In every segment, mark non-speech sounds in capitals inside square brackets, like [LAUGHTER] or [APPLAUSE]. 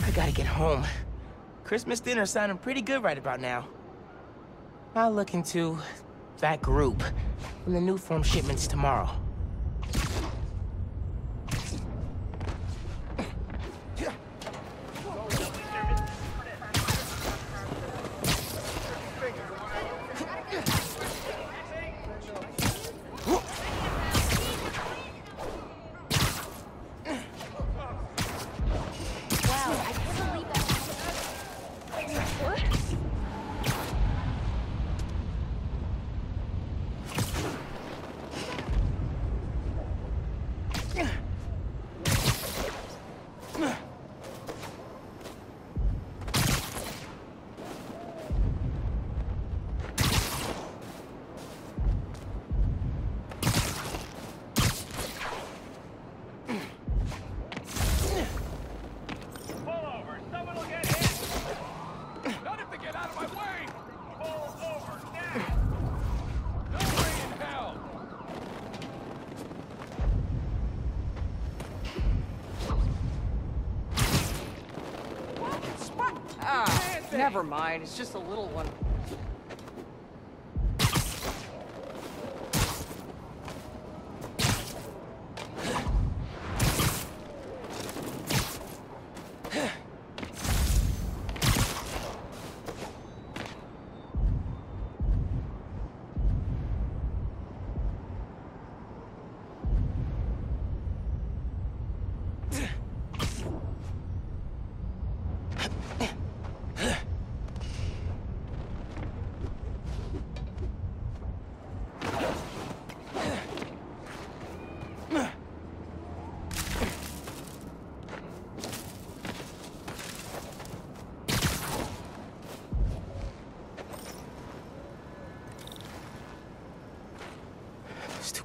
I gotta get home. Christmas dinner sounding pretty good right about now. I'll look into that group when the new form shipment's tomorrow. Never mind. It's just a little one. It's [LAUGHS]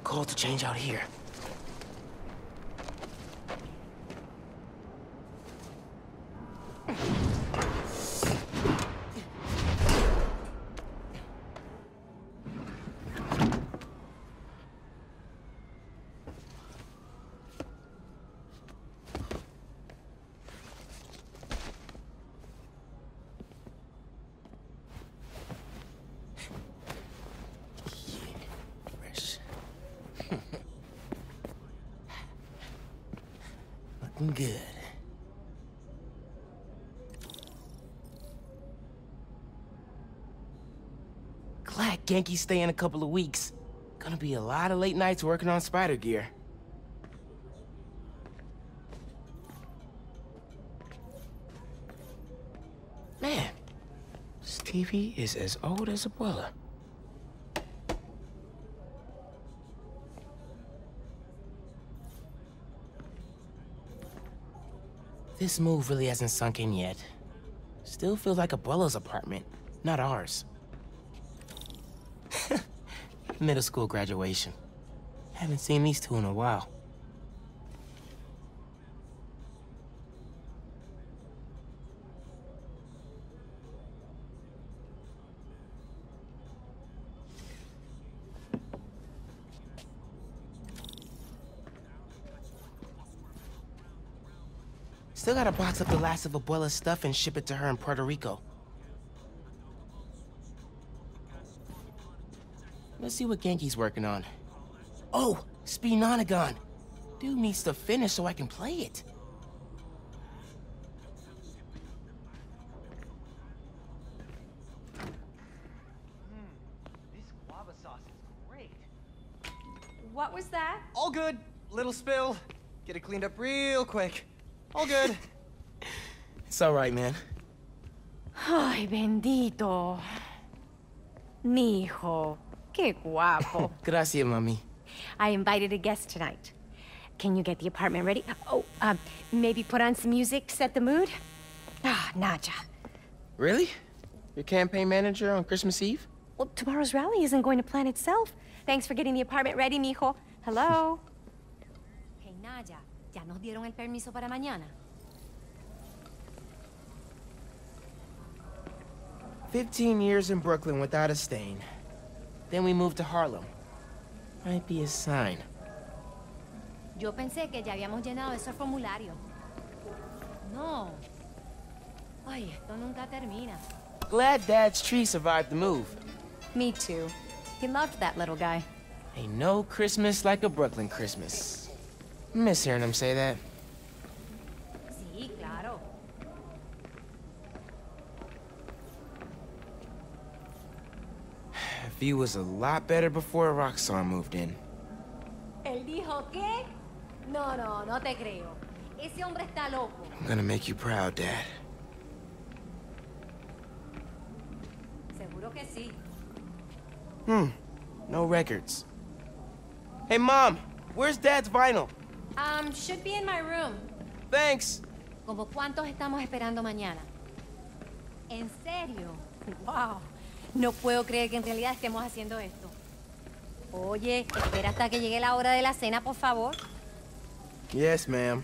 cold to change out here. Looking good. Glad Ganke's staying a couple of weeks. Gonna be a lot of late nights working on spider gear. Man, this TV is as old as Abuela. This move really hasn't sunk in yet. Still feels like Abuela's apartment, not ours. [LAUGHS] Middle school graduation. Haven't seen these two in a while. Still gotta box up the last of Abuela's stuff and ship it to her in Puerto Rico. Let's see what Ganke's working on. Oh, Spinonagon! Dude needs to finish so I can play it. Hmm, this guava sauce is great. What was that? All good. Little spill. Get it cleaned up real quick. All good. It's all right, man. Ay, bendito. Mi hijo. Qué guapo. [LAUGHS] Gracias, mami. I invited a guest tonight. Can you get the apartment ready? Oh, um, maybe put on some music, set the mood? Ah, Naja. Really? Your campaign manager on Christmas Eve? Well, tomorrow's rally isn't going to plan itself. Thanks for getting the apartment ready, mijo. Hello? [LAUGHS] Hey, Naya, ¿ya nos dieron el permiso para mañana? Fifteen years in Brooklyn without a stain. Then we moved to Harlem. Might be a sign. Yo pensé que ya habíamos llenado ese formulario. No, Ay, esto nunca termina. Glad Dad's tree survived the move. Me too. He loved that little guy. Ain't no Christmas like a Brooklyn Christmas. Miss hearing him say that. Sí, claro. [SIGHS] View was a lot better before Roxxon moved in. ¿Él dijo qué? No, no, no te creo. Ese hombre está loco. I'm gonna make you proud, Dad. Seguro que sí. Hmm. No records. Hey, Mom! Where's Dad's vinyl? Um, should be in my room. Thanks! ¿Como cuántos estamos esperando mañana? ¿En serio? Wow. No puedo creer que en realidad estemos haciendo esto. Oye, espera hasta que llegue la hora de la cena, por favor. Yes, ma'am.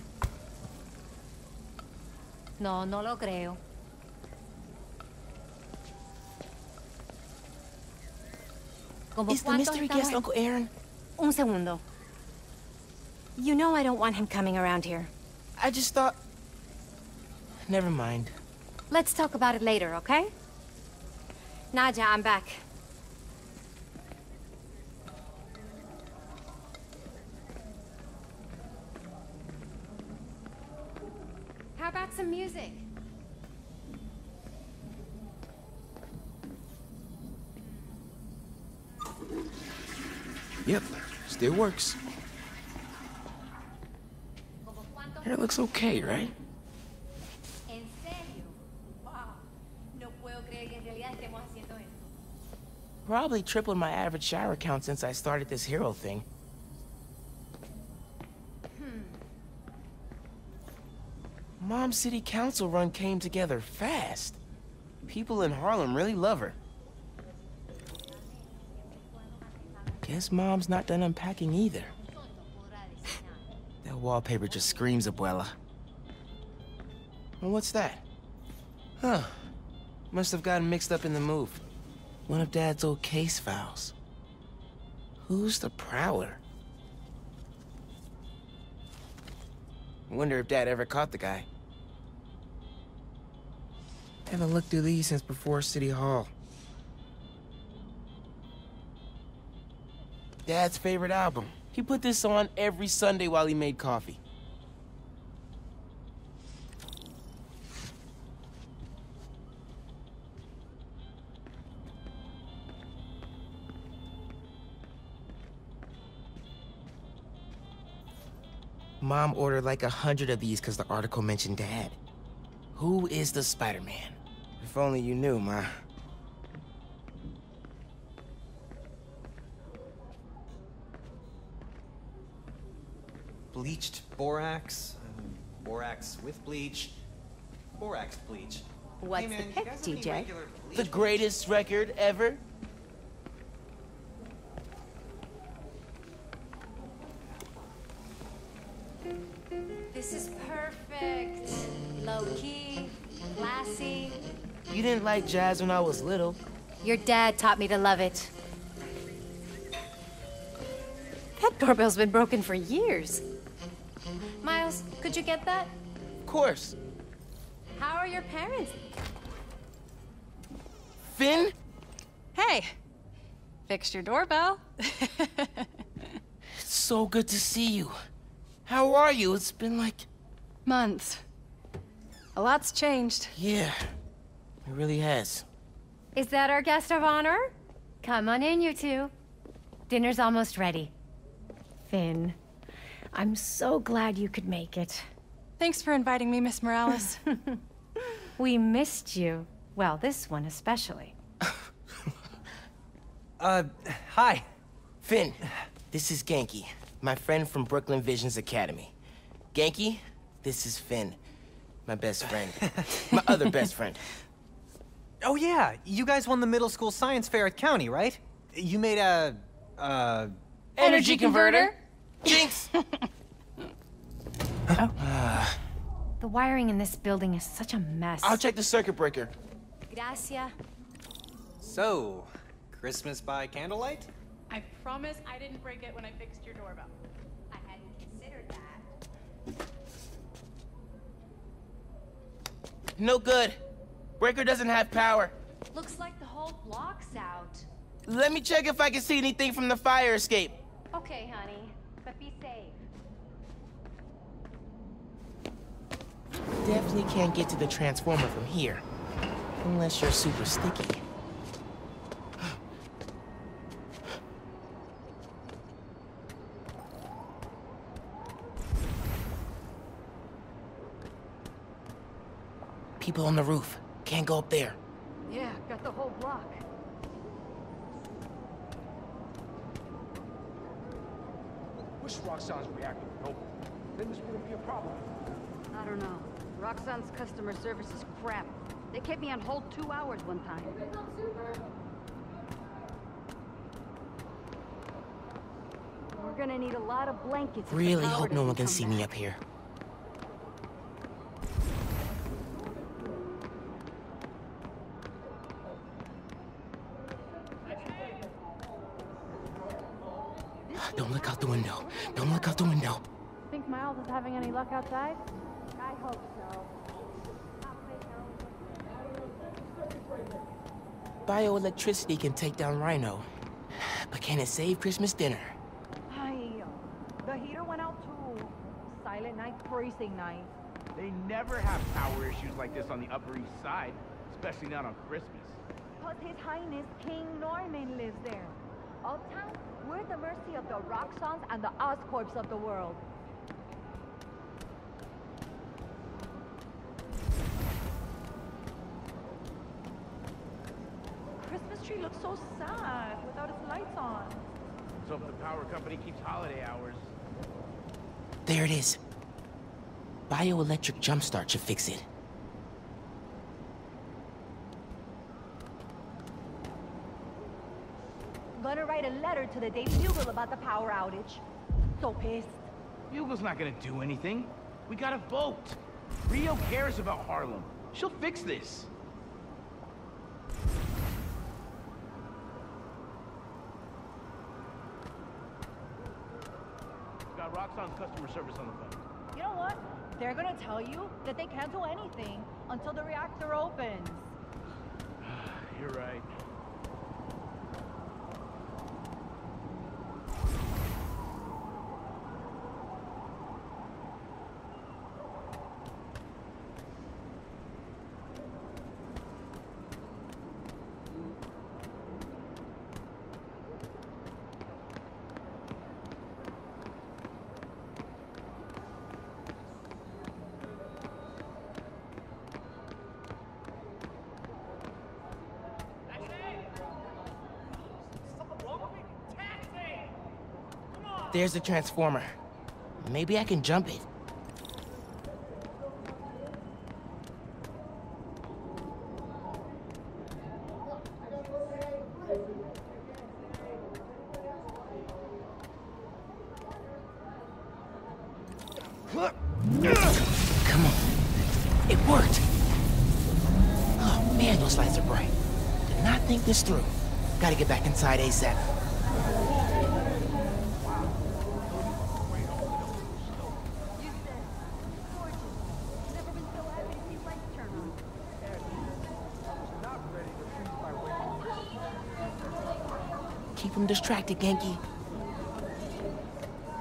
No, no lo creo. ¿Como Is the mystery guest Uncle Aaron? Un segundo. You know I don't want him coming around here. I just thought... Never mind. Let's talk about it later, okay? Nadia, I'm back. How about some music? Yep, still works. ¿Como cuántos? Hair looks okay, right? ¿En serio? Wow. No puedo creer que en realidad estemos haciendo esto. Probably tripled my average shower count since I started this hero thing. Hmm. Mom City Council run came together fast. People in Harlem really love her. Guess Mom's not done unpacking either. Wallpaper just screams Abuela. Well, what's that? Huh. Must have gotten mixed up in the move. One of Dad's old case files. Who's the Prowler? Wonder if Dad ever caught the guy. Haven't looked through these since before City Hall. Dad's favorite album. He put this on every Sunday while he made coffee. Mom ordered like a hundred of these because the article mentioned Dad. Who is the Spider-Man? If only you knew, Ma. Bleached borax, um, borax with bleach, borax bleach. What's hey man, the you pick, guys have any DJ? The greatest record ever? This is perfect. Low key, classy. You didn't like jazz when I was little. Your dad taught me to love it. That doorbell's been broken for years. Could you get that? Of course. How are your parents? Phin? Hey, fixed your doorbell. [LAUGHS] It's so good to see you. How are you? It's been like... Months. A lot's changed. Yeah, it really has. Is that our guest of honor? Come on in, you two. Dinner's almost ready. Phin, I'm so glad you could make it. Thanks for inviting me, Miss Morales. [LAUGHS] [LAUGHS] We missed you. Well, this one especially. [LAUGHS] Uh, hi. Phin, this is Ganke, my friend from Brooklyn Visions Academy. Ganke, this is Phin, my best friend. my other best friend. Oh yeah, you guys won the middle school science fair at County, right? You made a, uh, Energy converter? Jinx! [LAUGHS] Oh. The wiring in this building is such a mess. I'll check the circuit breaker. Gracias. so, Christmas by candlelight? I promise I didn't break it when I fixed your doorbell. I hadn't considered that. No good. Breaker doesn't have power. Looks like the whole block's out. Let me check if I can see anything from the fire escape. Okay, honey, but be safe. Definitely can't get to the transformer from here. Unless you're super sticky. People on the roof. Can't go up there. Yeah, got the whole block. Wish Roxxon's reactor would open. Then this wouldn't be a problem. I don't know. Roxxon's customer service is crap. They kept me on hold two hours one time. We're gonna need a lot of blankets. Really hope no one can come see me up here. Don't look out the window. Don't look out the window. Think Miles is having any luck outside? I hope so. Bioelectricity can take down Rhino. But can it save Christmas dinner? Ay, the heater went out too. Silent night, freezing night. They never have power issues like this on the Upper East Side, especially not on Christmas. Cause His Highness King Norman lives there. Uptown, we're at the mercy of the Roxxons and the Oscorps of the world. Christmas tree looks so sad without its lights on. So if the power company keeps holiday hours, There it is. Bioelectric jumpstart should fix it. Gonna write a letter to the Daily Bugle about the power outage. So pissed. Bugle's not gonna do anything. We got a vote. Rio cares about Harlem. She'll fix this. Got Roxxon's customer service on the phone. You know what? They're gonna tell you that they can't do anything until the reactor opens. [SIGHS] You're right. There's the transformer. Maybe I can jump it. Come on. It worked. Oh man, those lights are bright. Did not think this through. Gotta get back inside ASAP. Never been so happy to see lights turn on. Him distracted, Ganke.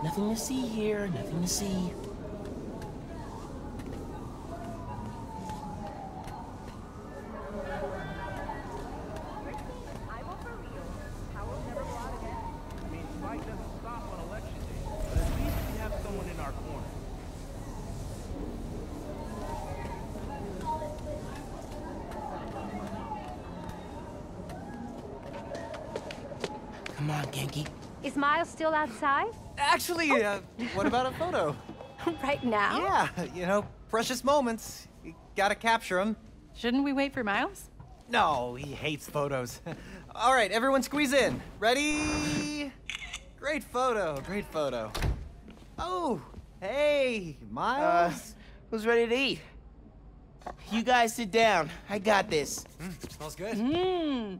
Nothing to see here, nothing to see. I vote for Rio. Power will never go out again. I mean, fight doesn't stop on election day, but at least we have someone in our corner. Come on, Ganke. Is Miles still outside? Actually, uh, what about a photo? [LAUGHS] right now? Yeah, you know, precious moments. You gotta capture them. Shouldn't we wait for Miles? No, he hates photos. [LAUGHS] All right, everyone squeeze in. Ready? Great photo, great photo. Oh, hey, Uh, Miles. who's ready to eat? You guys sit down. I got this. smells good. Mmm.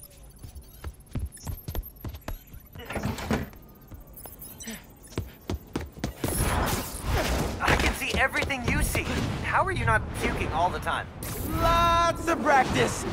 All the time? Lots of practice.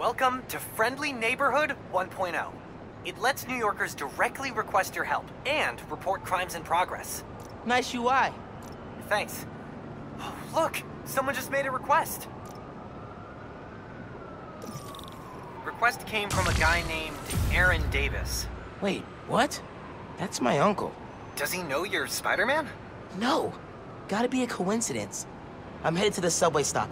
Welcome to Friendly Neighborhood 1.0. It lets New Yorkers directly request your help and report crimes in progress. Nice UI. Thanks. Oh, look! Someone just made a request. Request came from a guy named Aaron Davis. Wait, what? That's my uncle. Does he know you're Spider-Man? No. Gotta be a coincidence. I'm headed to the subway stop.